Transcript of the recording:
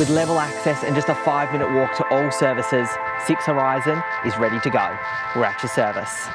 With level access and just a five minute walk to all services, Six Horizon is ready to go. We're at your service.